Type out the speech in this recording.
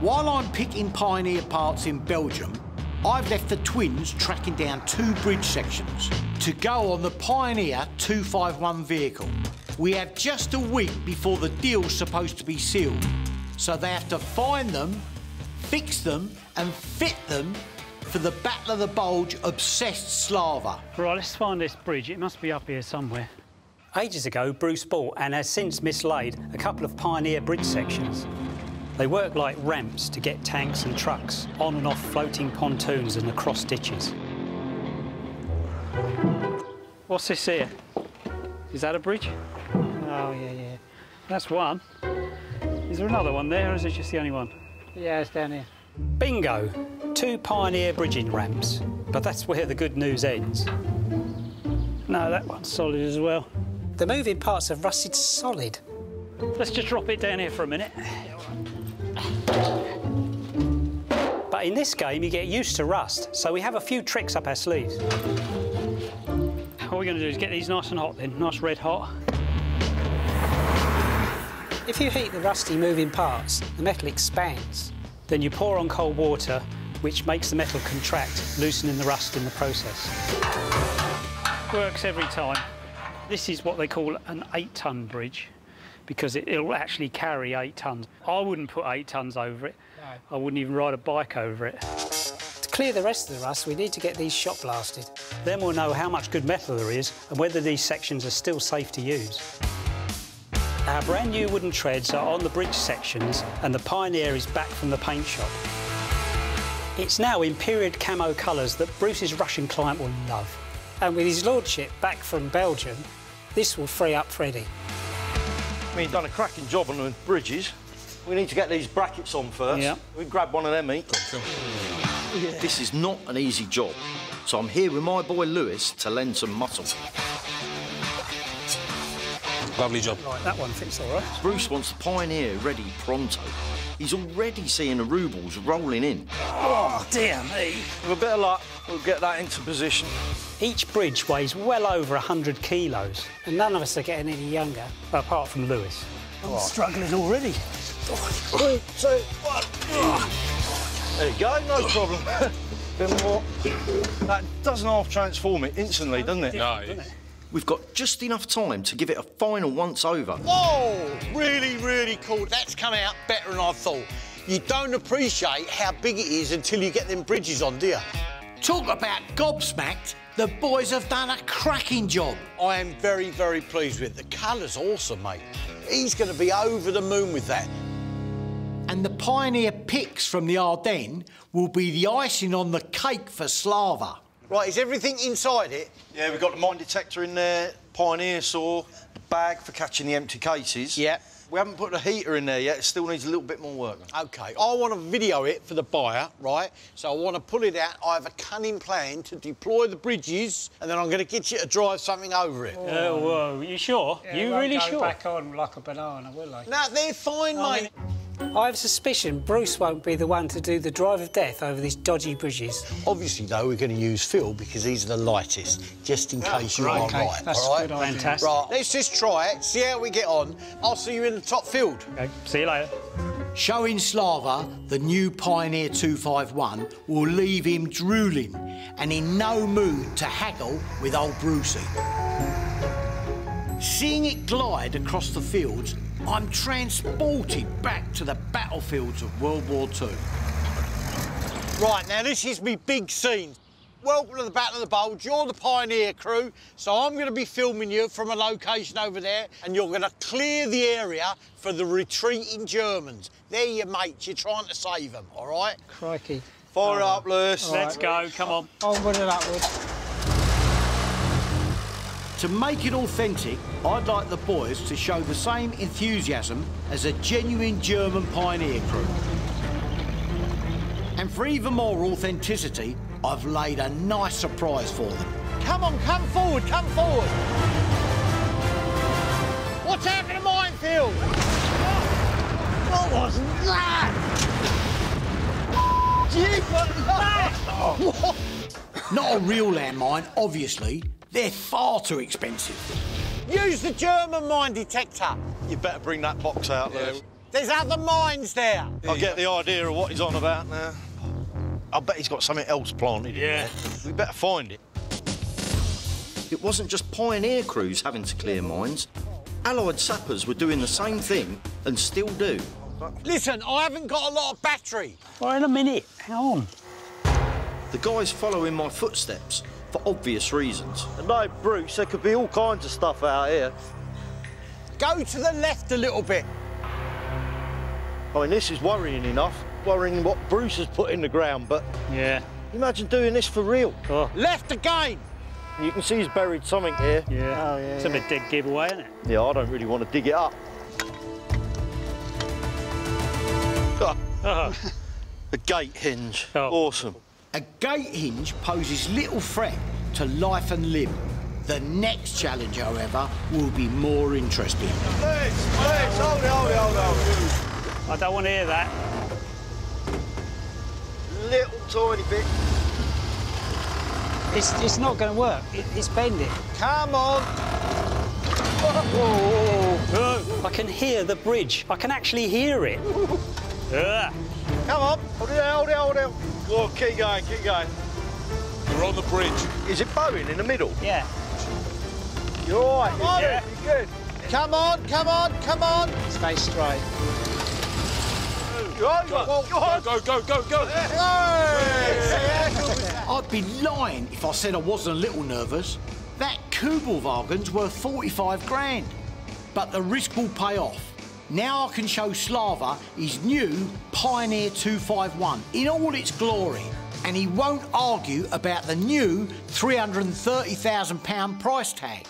While I'm picking Pioneer parts in Belgium, I've left the twins tracking down two bridge sections to go on the Pioneer 251 vehicle. We have just a week before the deal's supposed to be sealed, so they have to find them, fix them, and fit them for the Battle of the Bulge obsessed Slava. Right, let's find this bridge. It must be up here somewhere. Ages ago, Bruce bought and has since mislaid a couple of Pioneer bridge sections. They work like ramps to get tanks and trucks on and off floating pontoons and across ditches. What's this here? Is that a bridge? Oh, yeah, yeah. That's one. Is there another one there, or is it just the only one? Yeah, it's down here. Bingo! Two Pioneer bridging ramps. But that's where the good news ends. No, that one's solid as well. The moving parts have rusted solid. Let's just drop it down here for a minute. In this game, you get used to rust, so we have a few tricks up our sleeves. What we're going to do is get these nice and hot then, nice red hot. If you heat the rusty moving parts, the metal expands. Then you pour on cold water, which makes the metal contract, loosening the rust in the process. Works every time. This is what they call an eight-ton bridge because it, will actually carry eight tons. I wouldn't put eight tons over it. No. I wouldn't even ride a bike over it. To clear the rest of the rust, we need to get these shot blasted. Then we'll know how much good metal there is and whether these sections are still safe to use. Our brand new wooden treads are on the bridge sections and the Pioneer is back from the paint shop. It's now in period camo colours that Bruce's Russian client will love. And with his lordship back from Belgium, this will free up Freddie. I mean, you've done a cracking job on the bridges. We need to get these brackets on first. Yeah. We grab one of them, mate. Yeah. This is not an easy job, so I'm here with my boy Lewis to lend some muscle. Lovely job. Right, that one fits all right. Bruce wants the Pioneer ready pronto. He's already seeing the rubles rolling in. Oh, dear me. With a bit of luck, we'll get that into position. Each bridge weighs well over 100 kilos, and none of us are getting any younger, apart from Lewis. I'm oh. struggling already. Three, two, one. There you go, no problem. bit more. That doesn't half transform it instantly, doesn't it? No. We've got just enough time to give it a final once over. Whoa! Really, really cool. That's come out better than I thought. You don't appreciate how big it is until you get them bridges on, do you? Talk about gobsmacked. The boys have done a cracking job. I am very, very pleased with it. The colour's awesome, mate. He's going to be over the moon with that. And the Pioneer picks from the Ardennes will be the icing on the cake for Slava. Right, is everything inside it? Yeah, we've got the mine detector in there, Pioneer saw, the bag for catching the empty cases. Yeah. We haven't put the heater in there yet. It still needs a little bit more work. OK. I want to video it for the buyer, right? So I want to pull it out. I have a cunning plan to deploy the bridges, and then I'm going to get you to drive something over it. Oh, whoa. You sure? Yeah, you really sure? back on like a banana, will they? No, they're fine, mate. I have a suspicion Bruce won't be the one to do the drive of death over these dodgy bridges. Obviously, though, we're going to use Phil because he's the lightest, just in oh, case you are okay. right. That's all right? good Fantastic. Right, let's just try it, see how we get on. I'll see you in the top field. OK, see you later. Showing Slava the new Pioneer 251 will leave him drooling and in no mood to haggle with old Brucey. Seeing it glide across the fields I'm transported back to the battlefields of World War II. Right, now this is me big scene. Welcome to the Battle of the Bulge. You're the Pioneer crew, so I'm going to be filming you from a location over there, and you're going to clear the area for the retreating Germans. They're your mates. You're trying to save them, all right? Crikey. Fire oh. up, Lewis. Let's right. go. Come on. Onward and upward. To make it authentic, I'd like the boys to show the same enthusiasm as a genuine German pioneer crew. And for even more authenticity, I've laid a nice surprise for them. Come on, come forward, come forward. What's happening to minefield? What was that? Not a real landmine, obviously, they're far too expensive. Use the German mine detector. You better bring that box out, yeah. There's other mines there. I get the idea of what he's on about now. I bet he's got something else planted in Yeah. there. We better find it. It wasn't just pioneer crews having to clear mines. Allied sappers were doing the same thing and still do. Listen, I haven't got a lot of battery. Well, in a minute. Hang on. The guys following my footsteps for obvious reasons. And no, Bruce, there could be all kinds of stuff out here. Go to the left a little bit. I mean, this is worrying enough. Worrying what Bruce has put in the ground, but Yeah. imagine doing this for real. Oh, Left again. You can see he's buried something here. yeah. Oh, yeah, It's a bit dead giveaway, isn't it? Yeah, I don't really want to dig it up. Oh, A gate hinge. Oh. Awesome. A gate hinge poses little threat to life and limb. The next challenge, however, will be more interesting. Let's, let's, hold it, hold it, hold it, I don't want to hear that. Little tiny bit. It's, it's not going to work. It, it's bending. Come on. I can hear the bridge. I can actually hear it. Ugh. Come on. Hold it out, hold it out, hold it out. Oh, keep going, keep going. We're on the bridge. Is it bowing in the middle? Yeah. You're all right. on. Yeah. You're good. Come on, come on, come on. Stay straight. Go, Go, go, go, go, go. I'd be lying if I said I wasn't a little nervous. That Kubelwagen's worth 45 grand. But the risk will pay off. Now I can show Slava his new Pioneer 251 in all its glory. And he won't argue about the new £330,000 price tag.